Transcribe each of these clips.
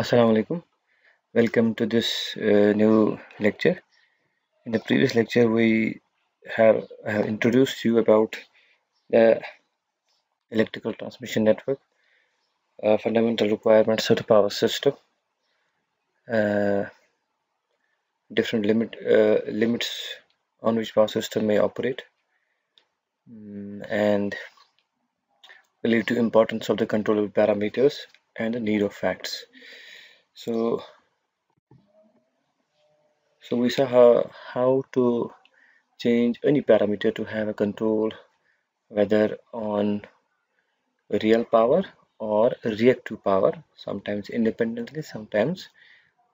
Assalamu alaikum. Welcome to this uh, new lecture. In the previous lecture, we have, have introduced you about the electrical transmission network, uh, fundamental requirements of the power system, uh, different limit uh, limits on which power system may operate, mm, and lead to importance of the controllable parameters and the need of FACTS. So, so we saw how, how to change any parameter to have a control whether on real power or reactive power? Sometimes independently sometimes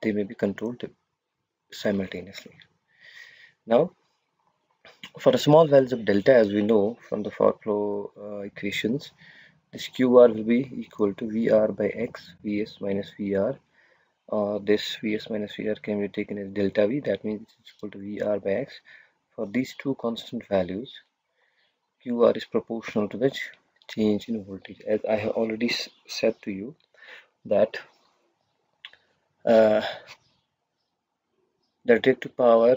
they may be controlled simultaneously. Now for the small values of delta as we know from the flow uh, equations this qr will be equal to vr by x vs minus vr or this vs minus vr can be taken as delta v. That means it's equal to vr by x. For these two constant values qr is proportional to the change in voltage. As I have already said to you that uh, the reactive power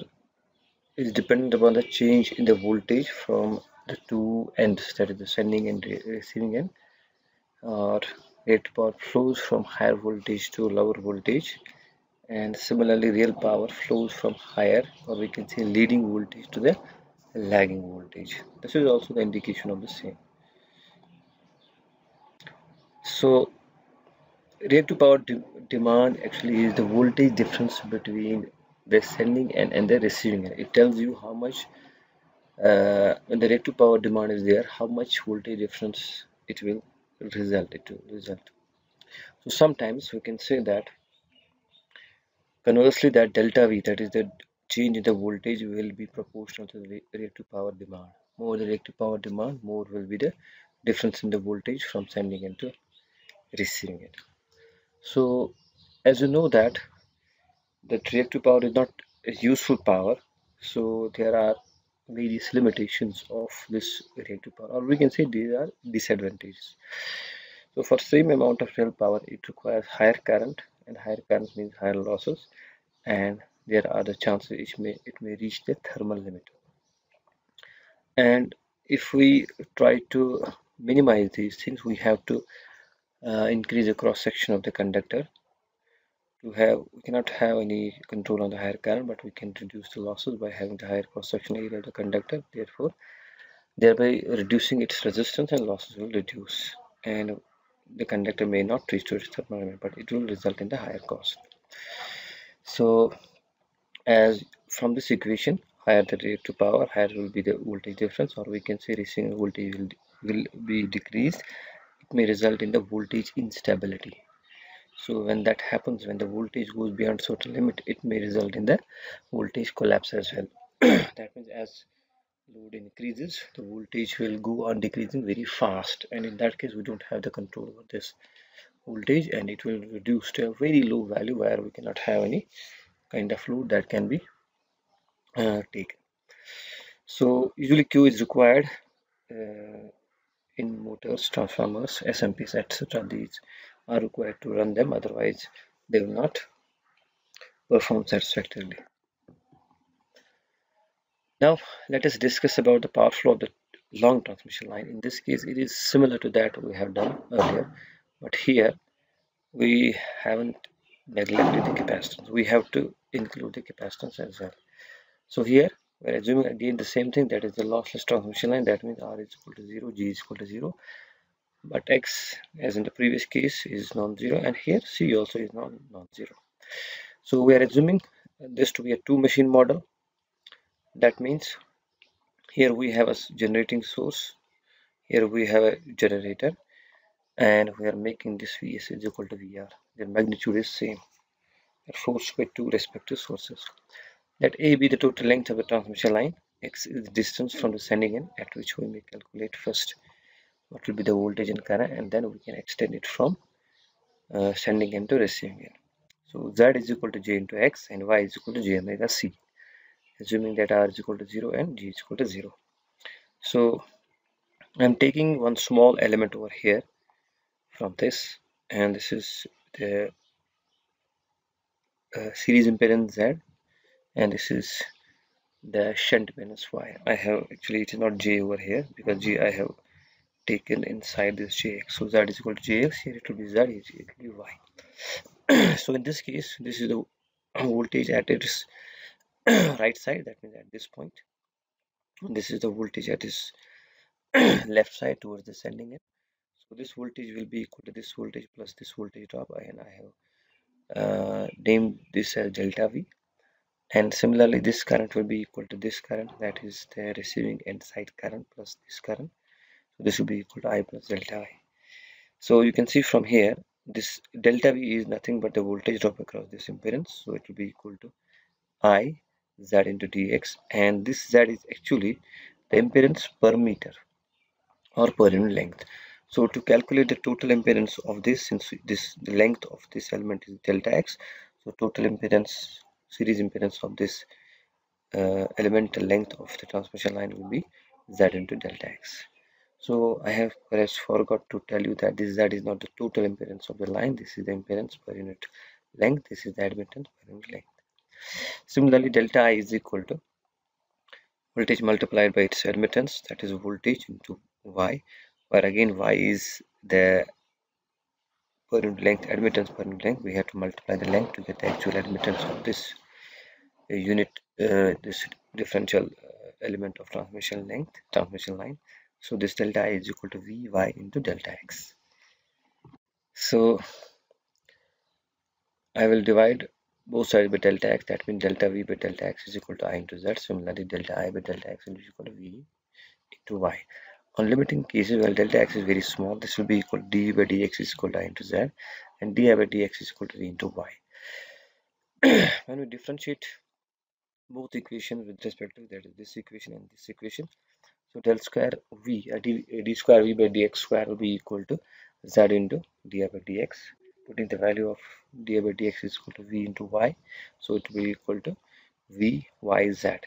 is dependent upon the change in the voltage from the two ends that is the sending and receiving end or reactive power flows from higher voltage to lower voltage. And similarly real power flows from higher or we can say leading voltage to the lagging voltage. This is also the indication of the same. So reactive power de demand actually is the voltage difference between the sending end and the receiving it tells you how much uh, when the reactive power demand is there how much voltage difference it will result it will result. So sometimes we can say that conversely that delta v that is the change in the voltage will be proportional to the reactive power demand. More the reactive power demand more will be the difference in the voltage from sending end to receiving it. So as you know that the reactive power is not a useful power. So there are various limitations of this reactive power or we can say these are disadvantages. So for same amount of real power it requires higher current and higher current means higher losses and there are the chances it may it may reach the thermal limit. And if we try to minimize these things we have to uh, increase the cross section of the conductor to have we cannot have any control on the higher current but we can reduce the losses by having the higher cross section area of the conductor. Therefore thereby reducing its resistance and losses will reduce and the conductor may not reach to its thermal limit but it will result in the higher cost. So as from this equation higher the reactive power higher will be the voltage difference or we can say receiving voltage will, will be decreased. It may result in the voltage instability so when that happens when the voltage goes beyond certain limit it may result in the voltage collapse as well that means as load increases the voltage will go on decreasing very fast and in that case we don't have the control over this voltage and it will reduce to a very low value where we cannot have any kind of load that can be uh, taken so usually q is required uh, in motors, transformers, SMPs, etc. These are required to run them, otherwise they will not perform satisfactorily. Now let us discuss about the power flow of the long transmission line. In this case, it is similar to that we have done earlier, but here we haven't neglected the capacitance. We have to include the capacitance as well. So here we're assuming again the same thing that is the lossless transmission line that means r is equal to 0 g is equal to 0 but x as in the previous case is non-zero and here c also is non non-zero. So we are assuming this to be a two machine model. That means here we have a generating source. Here we have a generator and we are making this vs is equal to vr. The magnitude is same. Forced by two respective sources. Let A be the total length of the transmission line. X is the distance from the sending end at which we may calculate first what will be the voltage and current and then we can extend it from uh, sending end to receiving end. So Z is equal to J into X and Y is equal to J omega C assuming that R is equal to 0 and G is equal to 0. So I'm taking one small element over here from this and this is the uh, series impedance Z and this is the shunt impedance Y. I have actually it is not J over here because J I have taken inside this JX. So Z is equal to JX here it will be Z it will be Y. so in this case this is the voltage at its right side that means at this point this is the voltage at its left side towards the sending end so this voltage will be equal to this voltage plus this voltage drop and I have uh, named this as delta V and similarly this current will be equal to this current that is the receiving end side current plus this current so this will be equal to I plus delta I. So you can see from here this delta V is nothing but the voltage drop across this impedance. So it will be equal to I Z into dx. And this Z is actually the impedance per meter or per unit length. So to calculate the total impedance of this since this the length of this element is delta x so total impedance series impedance of this uh, elemental length of the transmission line will be z into delta x so I have perhaps forgot to tell you that this z is not the total impedance of the line. This is the impedance per unit length. This is the admittance per unit length. Similarly delta i is equal to voltage multiplied by its admittance. That is voltage into y where again y is the per unit length admittance per unit length. We have to multiply the length to get the actual admittance of this uh, unit uh, this differential uh, element of transmission length transmission line so this delta i is equal to vy into delta x. So i will divide both sides by delta x. That means delta v by delta x is equal to i into z. Similarly delta i by delta x is equal to v into y. On limiting cases, while delta x is very small, this will be equal to dv by dx is equal to i into z and di by dx is equal to v into y. when we differentiate both equations with respect to that is this equation and this equation, so del square v, uh, d, d square v by dx square will be equal to z into di by dx. Putting the value of di by dx is equal to v into y, so it will be equal to v y z.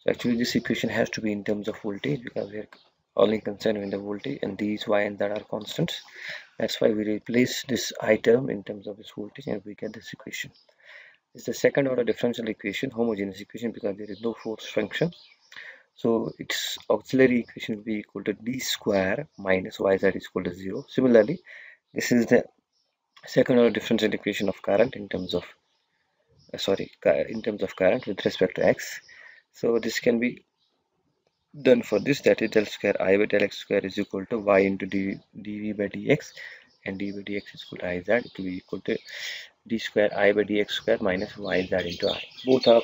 So actually this equation has to be in terms of voltage because we are only concerned with the voltage and these y and z are constants that's why we replace this i term in terms of this voltage and we get this equation it's the second order differential equation homogeneous equation because there is no force function so its auxiliary equation will be equal to d square minus yz is equal to 0 similarly this is the second order differential equation of current in terms of uh, sorry in terms of current with respect to x. So this can be done for this that is del square i by del x square is equal to y into d, dv by dx and d by dx is equal to iz it will be equal to d square i by dx square minus yz into i both of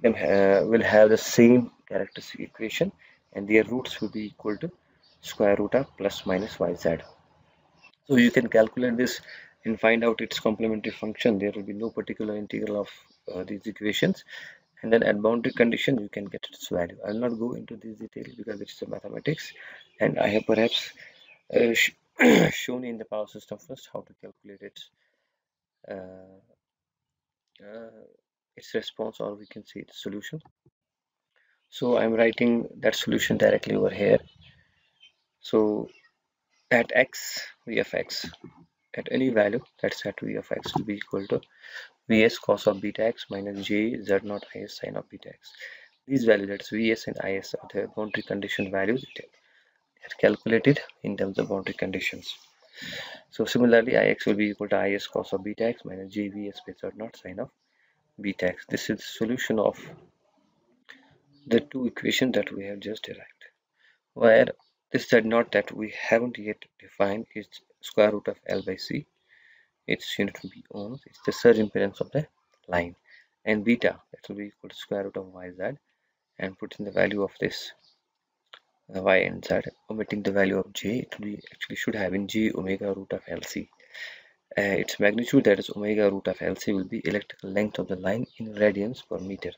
them uh, will have the same characteristic equation and their roots will be equal to square root of plus minus yz so you can calculate this and find out its complementary function. There will be no particular integral of uh, these equations. And then at boundary condition you can get its value. I will not go into this detail because it's the mathematics and i have perhaps uh, sh shown in the power system first how to calculate its uh, uh, its response or we can say its solution so i'm writing that solution directly over here so at x v of x at any value that's at v of x will be equal to vs cos of beta x minus j z naught is sine of beta x. These values, that's vs and is, are the boundary condition values they are calculated in terms of boundary conditions. So similarly, ix will be equal to is cos of beta x minus j vs by z naught sine of beta x. This is solution of the two equations that we have just derived. Where this z naught that we haven't yet defined is square root of L by C. Its unit will be ohms it's the surge impedance of the line. And beta that will be equal to square root of yz and put in the value of this uh, y and z omitting the value of j. It will be actually should have in j omega root of lc uh, its magnitude that is omega root of lc will be electrical length of the line in radians per meter.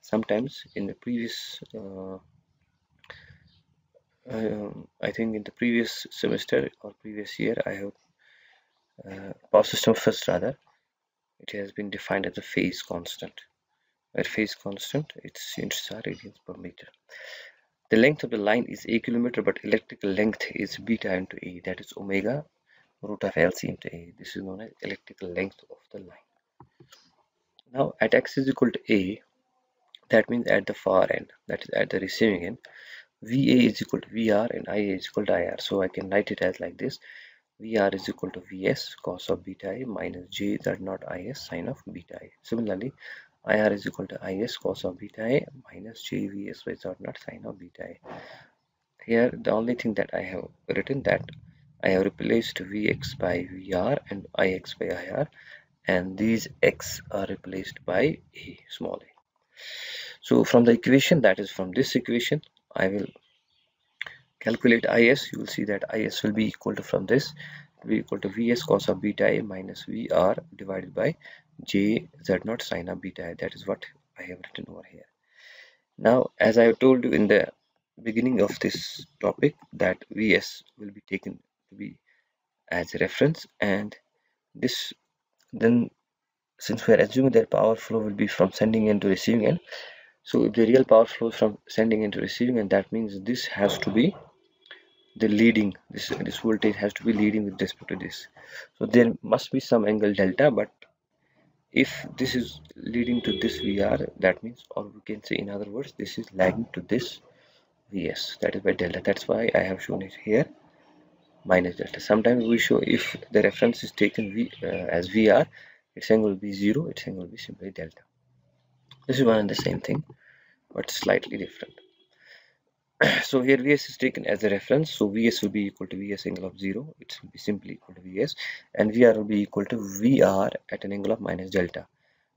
Sometimes in the previous uh, uh, I think in the previous semester or previous year I have uh, power system first rather it has been defined as a phase constant. Where phase constant its units are radians per meter. The length of the line is a kilometer but electrical length is beta into a that is omega root of lc into a. This is known as electrical length of the line. Now at x is equal to a that means at the far end that is at the receiving end va is equal to vr and ia is equal to ir so i can write it as like this. Vr is equal to vs cos of beta i minus j z naught is sine of beta i similarly ir is equal to is cos of beta i minus j vs by z naught sine of beta i here the only thing that i have written that i have replaced vx by vr and ix by ir and these x are replaced by a small a. So from the equation that is from this equation I will calculate is. You will see that is will be equal to from this be equal to vs cos of beta a minus vr divided by j z naught sine of beta a. That is what I have written over here. Now as I have told you in the beginning of this topic that vs will be taken be as a reference and this then since we are assuming that power flow will be from sending end to receiving end so if the real power flows from sending end to receiving end that means this has to be the leading this this voltage has to be leading with respect to this. So there must be some angle delta but if this is leading to this VR that means or we can say in other words this is lagging to this VS that is by delta. That's why I have shown it here minus delta. Sometimes we show if the reference is taken v, uh, as VR its angle will be 0 its angle will be simply delta. This is one and the same thing but slightly different. So here vs is taken as a reference so vs will be equal to vs angle of 0 it will be simply equal to vs and vr will be equal to vr at an angle of minus delta.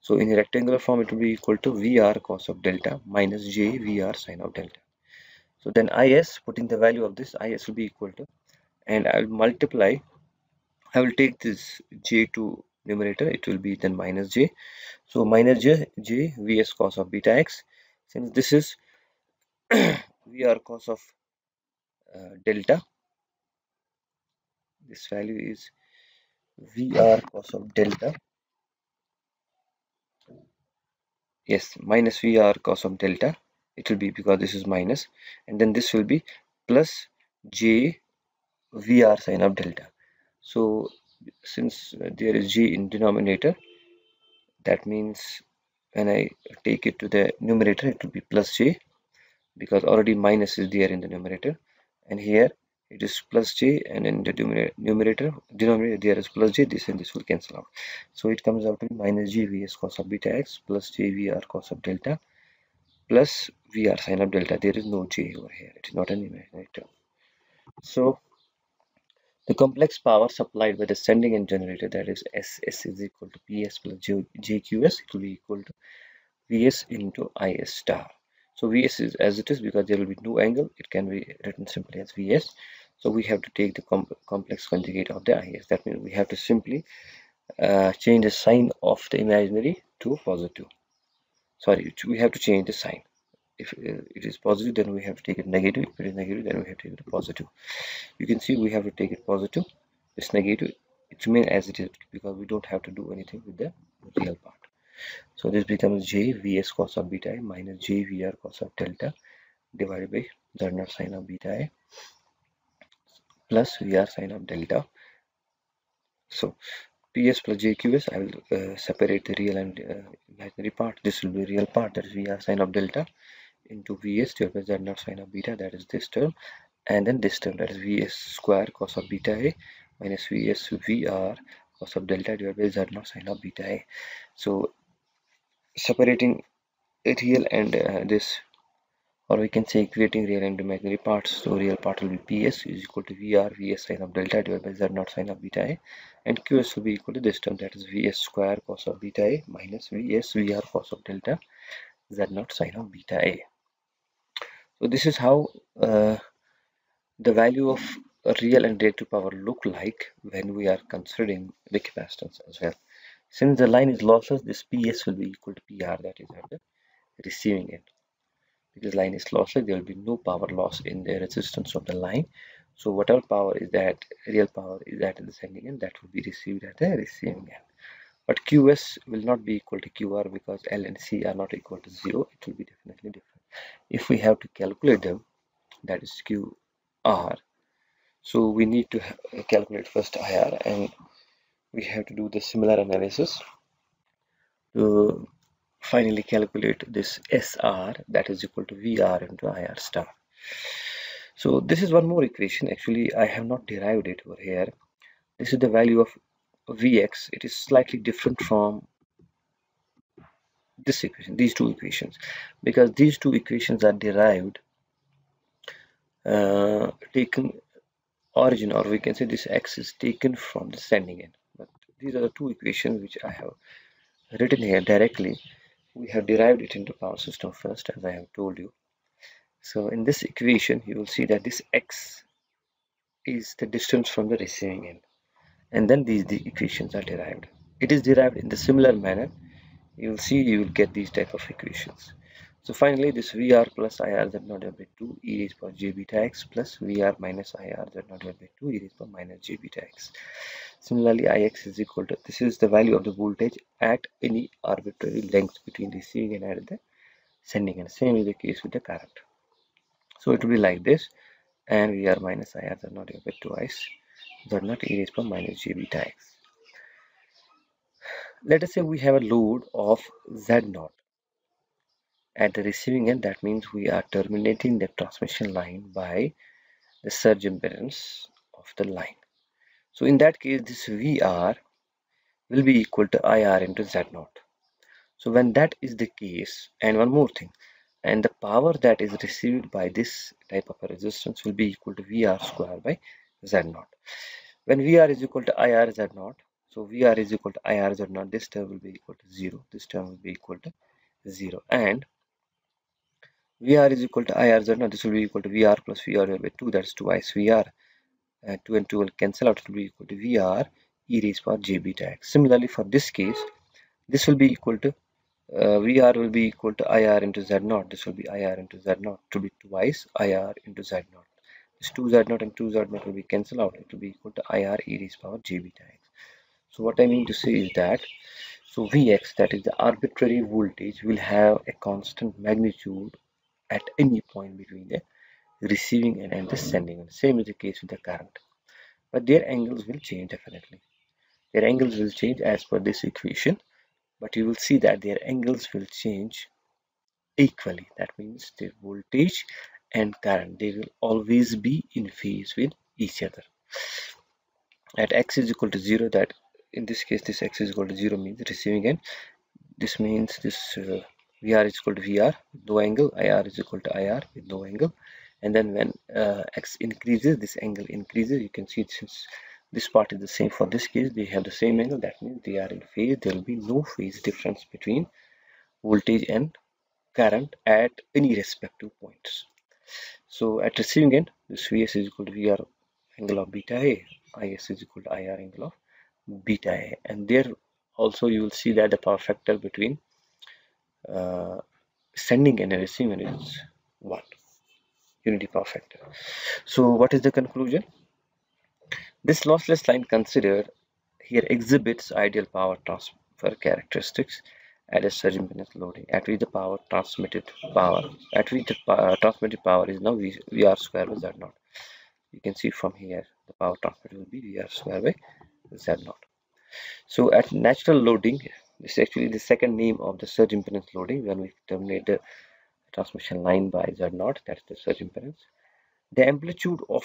So in rectangular form it will be equal to vr cos of delta minus j vr sine of delta. So then is putting the value of this is will be equal to and i will multiply. I will take this j to numerator. It will be then minus j. So minus j j vs cos of beta x. Since this is vr cos of uh, delta this value is vr cos of delta. Yes minus vr cos of delta. It will be because this is minus. And then this will be plus j vr sine of delta. So since there is g in denominator that means when I take it to the numerator it will be plus j because already minus is there in the numerator. And here it is plus j and in the numerator denominator there is plus j this and this will cancel out. So it comes out to be minus g vs cos of beta x plus j vr cos of delta plus vr sine of delta. There is no j over here. It is not an imaginary term so the complex power supplied by the sending end generator that is SS is equal to PS plus JQS it will be equal to VS into IS star. So VS is as it is because there will be no angle it can be written simply as VS. So we have to take the com complex conjugate of the IS that means we have to simply uh, change the sign of the imaginary to positive. Sorry we have to change the sign if uh, it is positive then we have to take it negative. If it is negative then we have to take it positive. You can see we have to take it positive. It's negative it remains as it is because we don't have to do anything with the real part. So this becomes j vs cos of beta i minus j vr cos of delta divided by naught sine of beta i plus vr sine of delta. So ps plus jqs i will uh, separate the real and uh, imaginary part. This will be real part that is vr sine of delta into vs by z naught sine of beta that is this term and then this term that is vs square cos of beta a minus vs vr cos of delta divided by z sine of beta a. So separating it real and uh, this or we can say creating real and imaginary parts. So real part will be ps is equal to vr vs sine of delta divided by z naught sine of beta a. And qs will be equal to this term that is vs square cos of beta a minus vs vr cos of delta z naught sine of beta a so this is how uh, the value of real and reactive power look like when we are considering the capacitance as well. Since the line is lossless this ps will be equal to pr that is at the receiving end. Because line is lossless there will be no power loss in the resistance of the line. So whatever power is that real power is at the sending end that will be received at the receiving end. But qs will not be equal to qr because l and c are not equal to zero. It will be definitely different if we have to calculate them that is QR so we need to calculate first IR and we have to do the similar analysis to finally calculate this SR that is equal to VR into IR star. So this is one more equation actually I have not derived it over here. This is the value of Vx. It is slightly different from this equation, these two equations. Because these two equations are derived uh, taken origin or we can say this x is taken from the sending end. But these are the two equations which I have written here directly. We have derived it into power system first as I have told you. So in this equation you will see that this x is the distance from the receiving end. And then these the equations are derived. It is derived in the similar manner you will see you will get these type of equations so finally this VR plus IR z naught by 2 e raised power j beta x plus VR minus IR z naught by 2 e raised power minus j beta x. Similarly Ix is equal to this is the value of the voltage at any arbitrary length between receiving and the sending and same is the case with the current. So it will be like this and VR minus IR z naught by 2 i's z naught e raised power minus j beta x. Let us say we have a load of z naught at the receiving end. That means we are terminating the transmission line by the surge impedance of the line. So in that case this VR will be equal to IR into Z0 so when that is the case and one more thing and the power that is received by this type of a resistance will be equal to VR square by Z0 when VR is equal to IR Z0 so VR is equal to IR Z0 this term will be equal to 0 this term will be equal to 0 and VR is equal to IRZ. Now this will be equal to VR plus VR by 2. That's twice VR. Uh, 2 and 2 will cancel out. It will be equal to VR e raised power j beta x. Similarly, for this case, this will be equal to uh, VR will be equal to IR into Z naught. This will be IR into Z naught. to be twice IR into Z naught. This 2 Z naught and 2 Z naught will be cancelled out. It will be equal to IR e raised power j beta x. So what I mean to say is that so Vx that is the arbitrary voltage will have a constant magnitude at any point between the receiving end and the sending end. Same is the case with the current. But their angles will change definitely. Their angles will change as per this equation. But you will see that their angles will change equally. That means the voltage and current, they will always be in phase with each other. At x is equal to 0, that in this case this x is equal to 0 means receiving end. This means this uh, VR is equal to VR no angle, IR is equal to IR with no angle. And then when uh, X increases, this angle increases. You can see since this part is the same for this case, they have the same angle. That means they are in phase. There will be no phase difference between voltage and current at any respective points. So at receiving end, this Vs is equal to VR angle of beta A, Is is equal to IR angle of beta A. And there also you will see that the power factor between uh, sending and receiving is 1 unity power factor so what is the conclusion? This lossless line considered here exhibits ideal power transfer characteristics at a impedance loading. At which the power transmitted power at which the uh, transmitted power is now VR square by Z naught. You can see from here the power transmitted will be VR square by Z naught so at natural loading this is actually the second name of the surge impedance loading. When we terminate the transmission line by Z0 that's the surge impedance the amplitude of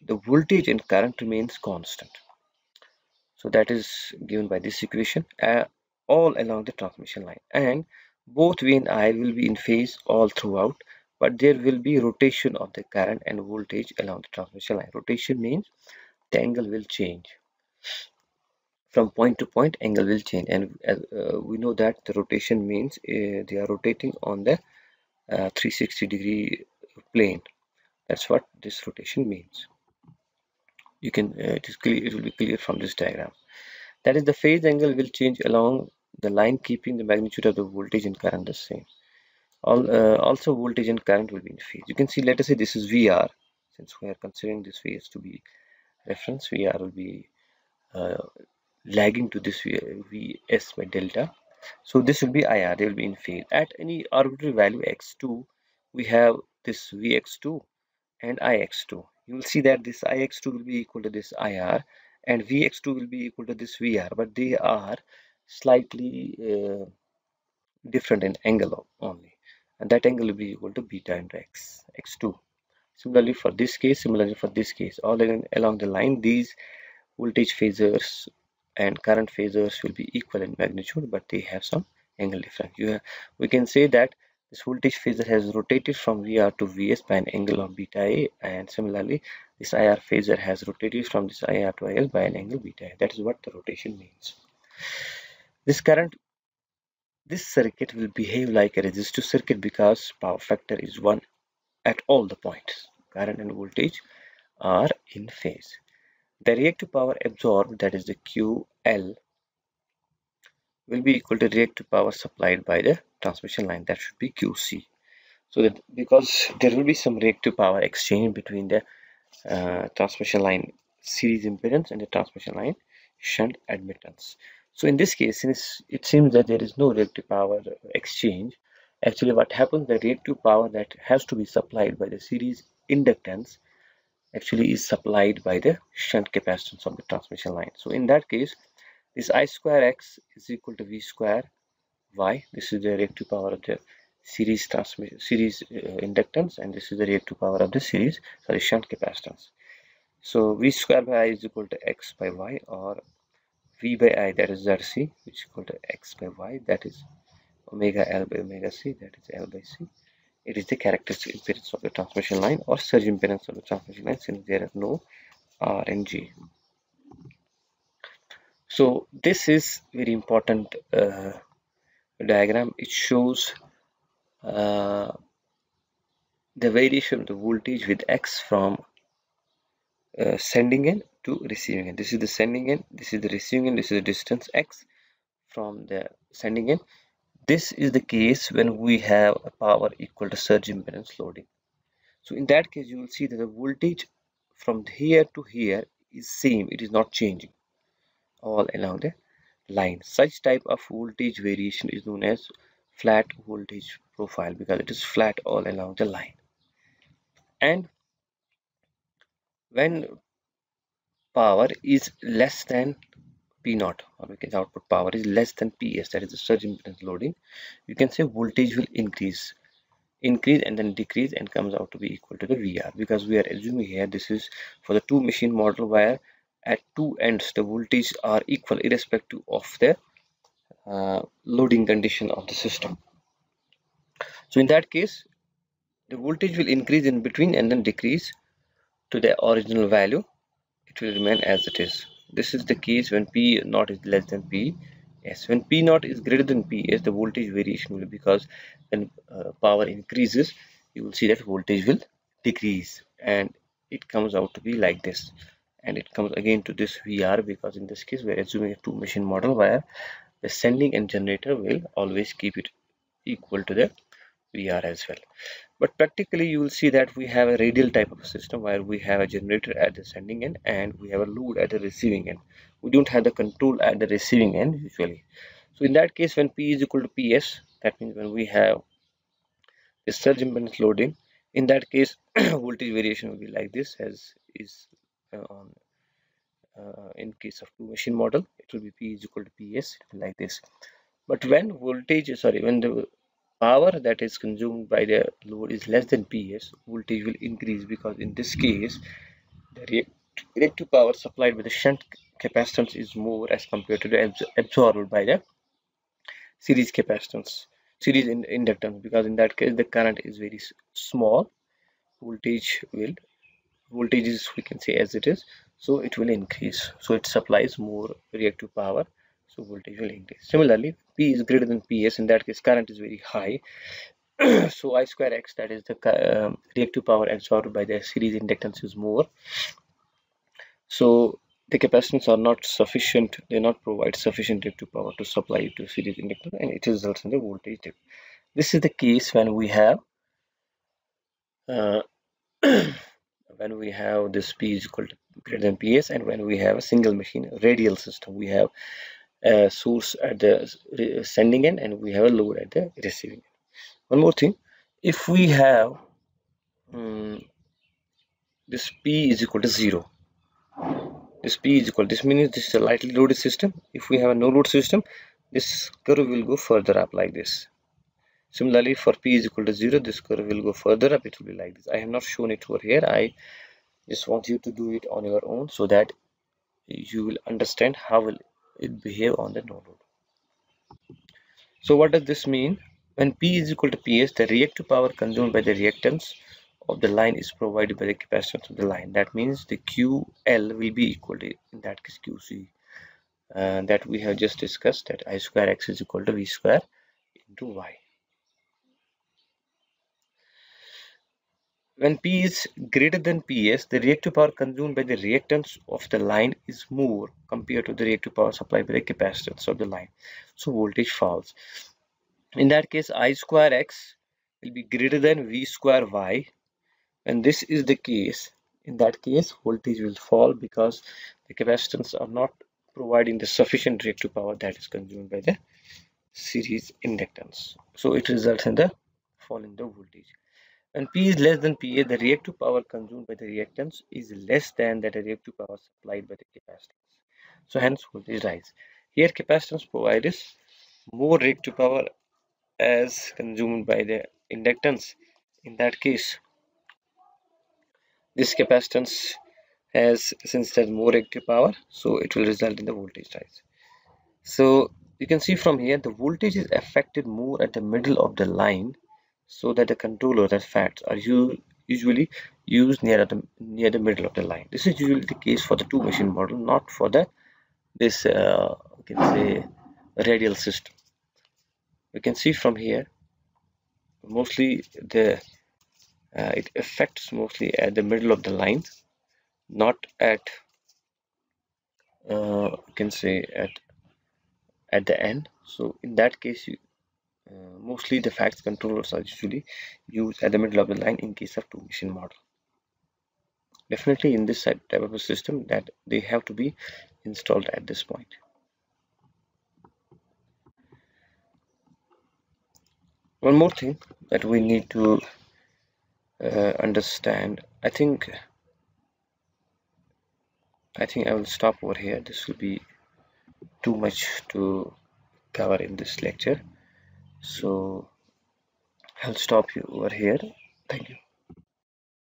the voltage and current remains constant. So that is given by this equation uh, all along the transmission line. And both V and I will be in phase all throughout but there will be rotation of the current and voltage along the transmission line. Rotation means the angle will change. From point to point angle will change. And uh, we know that the rotation means uh, they are rotating on the uh, 360 degree plane. That's what this rotation means. You can uh, it is clear it will be clear from this diagram. That is the phase angle will change along the line keeping the magnitude of the voltage and current the same. All, uh, also voltage and current will be in phase. You can see let us say this is VR since we are considering this phase to be reference VR will be uh, lagging to this Vs by delta. So this will be IR, they will be in phase. At any arbitrary value x2, we have this Vx2 and Ix2. You will see that this Ix2 will be equal to this IR and Vx2 will be equal to this VR, but they are slightly uh, different in angle only and that angle will be equal to beta into x x2 similarly for this case similarly for this case all along the line these voltage phasors and current phasors will be equal in magnitude but they have some angle difference have, we can say that this voltage phasor has rotated from VR to VS by an angle of beta A and similarly this IR phasor has rotated from this IR to IL by an angle beta A. That is what the rotation means. This current this circuit will behave like a resistive circuit because power factor is 1 at all the points. Current and voltage are in phase. The reactive power absorbed that is the QL will be equal to reactive power supplied by the transmission line that should be QC. So that because there will be some reactive power exchange between the uh, transmission line series impedance and the transmission line shunt admittance. So in this case, since it seems that there is no reactive power exchange, actually what happens, the reactive power that has to be supplied by the series inductance actually is supplied by the shunt capacitance of the transmission line. So in that case, this I square X is equal to V square Y. This is the reactive power of the series transmission series uh, inductance and this is the reactive power of the series sorry shunt capacitance. So V square by I is equal to X by Y or v by i that is zc which is equal to x by y that is omega l by omega c that is l by c. It is the characteristic impedance of the transmission line or surge impedance of the transmission line since there are no r and g. So this is very important uh, diagram. It shows uh, the variation of the voltage with x from uh, sending end to receiving end. This is the sending end this is the receiving end this is the distance x from the sending end this is the case when we have a power equal to surge impedance loading. So in that case you will see that the voltage from here to here is same it is not changing. All along the line. Such type of voltage variation is known as flat voltage profile because it is flat all along the line. And when power is less than P naught or we can say output power is less than PS that is the surge impedance loading. You can say voltage will increase increase and then decrease and comes out to be equal to the VR because we are assuming here this is for the two machine model where at two ends the voltage are equal irrespective of the uh, loading condition of the system. So in that case the voltage will increase in between and then decrease to the original value. It will remain as it is this is the case when p naught is less than p. Yes when p naught is greater than p yes the voltage variation will because when uh, power increases you will see that voltage will decrease and it comes out to be like this. And it comes again to this VR because in this case we're assuming a two machine model where the sending and generator will always keep it equal to the VR as well. But practically you will see that we have a radial type of system where we have a generator at the sending end and we have a load at the receiving end. We don't have the control at the receiving end usually. So in that case when p is equal to ps that means when we have the surge impedance loading in that case voltage variation will be like this as is uh, on uh, in case of two machine model it will be p is equal to ps like this. But when voltage sorry when the power that is consumed by the load is less than PS, voltage will increase because in this case, the reactive power supplied by the shunt capacitance is more as compared to the absor absorbed by the series capacitance, series in inductance because in that case the current is very small, voltage will, voltage is we can say as it is, so it will increase. So it supplies more reactive power so voltage will increase similarly p is greater than ps in that case current is very high. So i square x that is the uh, reactive power absorbed by the series inductance is more. So the capacitance are not sufficient they not provide sufficient reactive power to supply to series inductance and it results in the voltage dip. This is the case when we have uh, when we have this p is equal to greater than ps and when we have a single machine radial system we have a source at the sending end and we have a load at the receiving end. One more thing, if we have um, this P is equal to 0, this P is equal, this means this is a lightly loaded system. If we have a no load system, this curve will go further up like this. Similarly for p is equal to 0 this curve will go further up. It will be like this. I have not shown it over here. I just want you to do it on your own so that you will understand how will it behave on the no load so what does this mean? When p is equal to ps the reactive power consumed by the reactance of the line is provided by the capacitance of the line. That means the ql will be equal to in that case qc uh, that we have just discussed that i square x is equal to v square into y When P is greater than Ps, the reactive power consumed by the reactance of the line is more compared to the reactive power supplied by the capacitance of the line. So voltage falls. In that case, I square x will be greater than V square y. When this is the case, in that case, voltage will fall because the capacitance are not providing the sufficient reactive power that is consumed by the series inductance. So it results in the fall in the voltage. When P is less than Pa, the reactive power consumed by the reactance is less than that reactive power supplied by the capacitance. So hence voltage rise. Here capacitance provides more reactive power as consumed by the inductance. In that case, this capacitance has since has more reactive power, so it will result in the voltage rise. So you can see from here the voltage is affected more at the middle of the line so that the controllers that FACTS are usually used near the near the middle of the line. This is usually the case for the two machine model, not for the this uh, can say radial system. You can see from here mostly the uh, it affects mostly at the middle of the line, not at uh, you can say at at the end. So in that case, you, uh, mostly the FACTS controllers are usually used at the middle of the line in case of two machine model. Definitely in this type of a system that they have to be installed at this point. One more thing that we need to uh, understand, I think I think I will stop over here. This will be too much to cover in this lecture so I'll stop you over here. Thank you